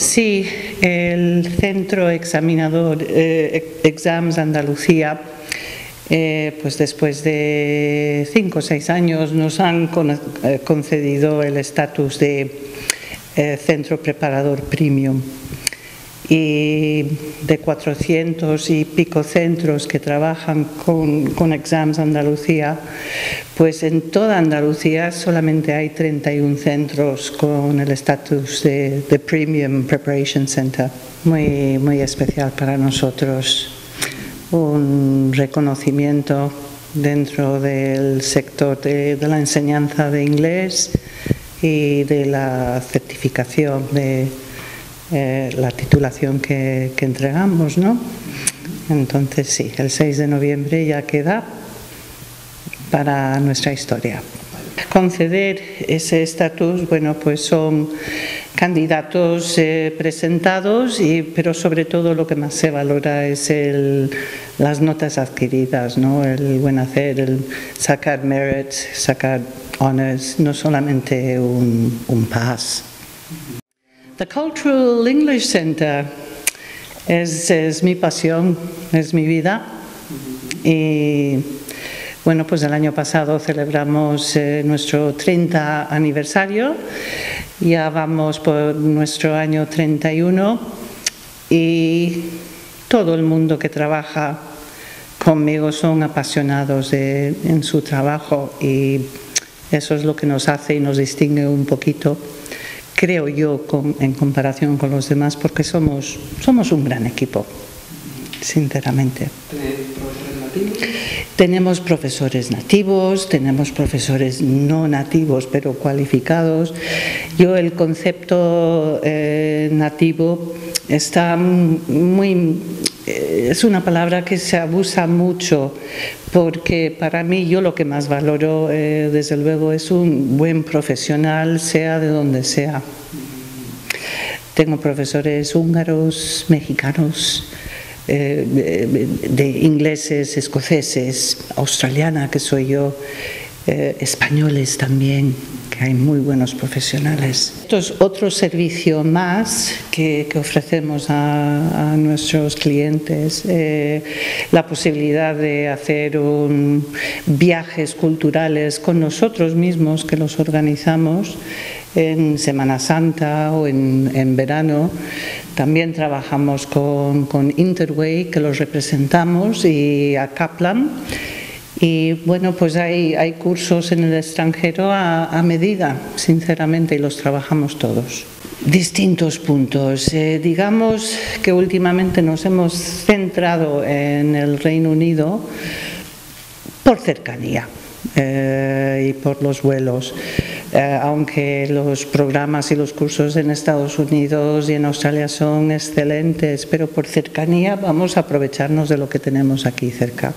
Sí, el Centro Examinador eh, Exams Andalucía, eh, pues después de cinco o seis años nos han eh, concedido el estatus de Centro Preparador Premium. Y de 400 y pico centros que trabajan con, con Exams Andalucía, pues en toda Andalucía solamente hay 31 centros con el estatus de, Premium Preparation Center. Muy, muy especial para nosotros. Un reconocimiento dentro del sector de la enseñanza de inglés y de la certificación de eh, la titulación que, que entregamos, ¿no? Entonces sí, el 6 de noviembre ya queda para nuestra historia. Conceder ese estatus, bueno, pues son candidatos eh, presentados, y, pero sobre todo lo que más se valora es el, las notas adquiridas, ¿no? el buen hacer, el sacar merits, sacar honors, no solamente un, un pass. The Cultural English Center es, mi pasión, es mi vida. Y bueno, pues el año pasado celebramos eh, nuestro 30 aniversario, ya vamos por nuestro año 31 y todo el mundo que trabaja conmigo son apasionados en su trabajo y eso es lo que nos hace y nos distingue un poquito, creo yo, en comparación con los demás, porque somos, somos un gran equipo, sinceramente. Tenemos profesores nativos, tenemos profesores no nativos, pero cualificados. Yo el concepto eh, nativo está muy... eh, es una palabra que se abusa mucho porque para mí yo lo que más valoro eh, desde luego es un buen profesional, sea de donde sea. Tengo profesores húngaros, mexicanos, eh, de, de ingleses, escoceses, australiana que soy yo, eh, españoles también, que hay muy buenos profesionales. Esto es otro servicio más que, ofrecemos a, nuestros clientes, eh, la posibilidad de hacer viajes culturales con nosotros mismos que los organizamos en Semana Santa o en, verano. También trabajamos con Interway, que los representamos, y a Kaplan. Y bueno, pues hay, hay cursos en el extranjero a, medida, sinceramente, y los trabajamos todos. Distintos puntos. Eh, digamos que últimamente nos hemos centrado en el Reino Unido por cercanía eh, y por los vuelos. Eh, aunque los programas y los cursos en Estados Unidos y en Australia son excelentes, pero por cercanía vamos a aprovecharnos de lo que tenemos aquí cerca.